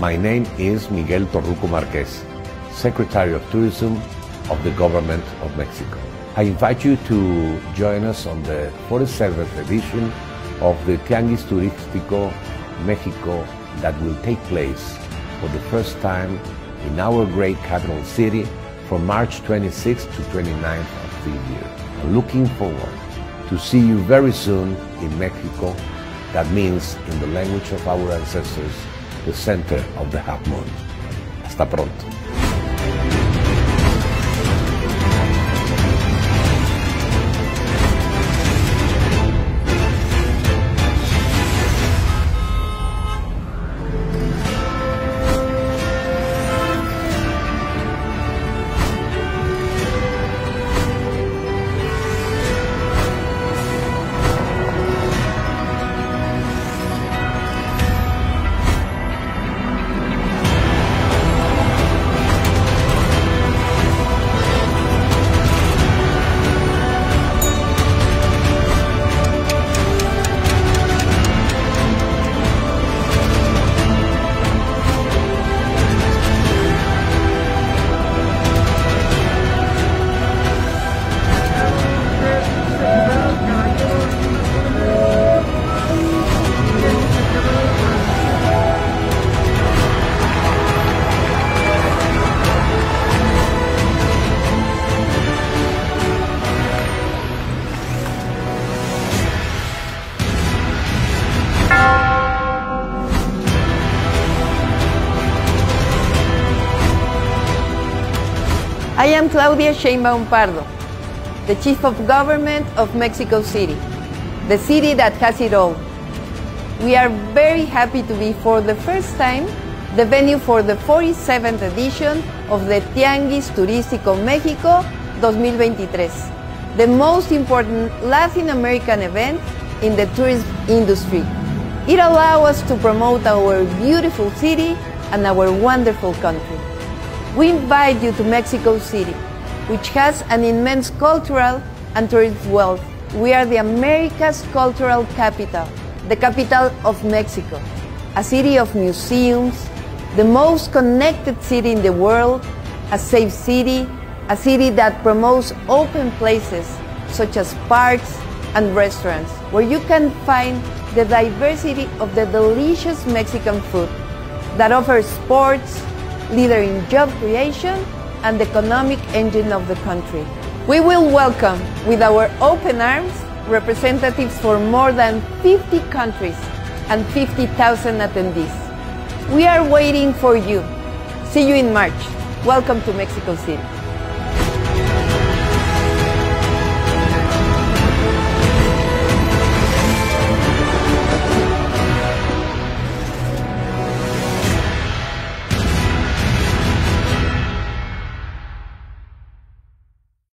My name is Miguel Torruco Marqués, Secretary of Tourism of the Government of Mexico. I invite you to join us on the 47th edition of the Tianguis Turístico Mexico that will take place for the first time in our great capital city from March 26th to 29th of the year. I'm looking forward to see you very soon in Mexico. That means, in the language of our ancestors, the center of the half moon. Hasta pronto. I am Claudia Sheinbaum Pardo, the Chief of Government of Mexico City, the city that has it all. We are very happy to be for the first time the venue for the 47th edition of the Tianguis Turístico Mexico 2023, the most important Latin American event in the tourism industry. It allows us to promote our beautiful city and our wonderful country. We invite you to Mexico City, which has an immense cultural and tourist wealth. We are the America's cultural capital, the capital of Mexico, a city of museums, the most connected city in the world, a safe city, a city that promotes open places such as parks and restaurants, where you can find the diversity of the delicious Mexican food that offers sports, leader in job creation and the economic engine of the country. We will welcome with our open arms representatives for more than 50 countries and 50,000 attendees. We are waiting for you. See you in March. Welcome to Mexico City.